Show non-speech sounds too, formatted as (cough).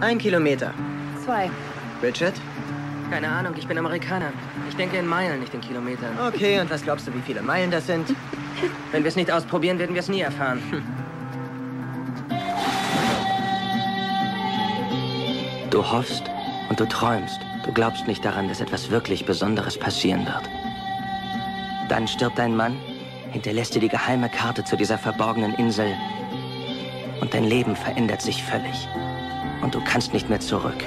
Ein Kilometer. Zwei. Richard? Keine Ahnung, ich bin Amerikaner. Ich denke in Meilen, nicht in Kilometern. Okay, und was glaubst du, wie viele Meilen das sind? (laughs) Wenn wir es nicht ausprobieren, werden wir es nie erfahren. Hm. Du hoffst und du träumst. Du glaubst nicht daran, dass etwas wirklich Besonderes passieren wird. Dann stirbt ein Mann, hinterlässt dir die geheime Karte zu dieser verborgenen Insel und dein Leben verändert sich völlig. Und du kannst nicht mehr zurück.